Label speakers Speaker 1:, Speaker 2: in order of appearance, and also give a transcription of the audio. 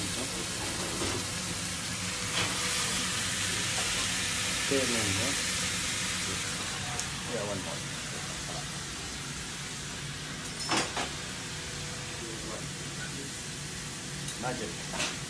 Speaker 1: 먼저 빼면서 야원 넣어 맞을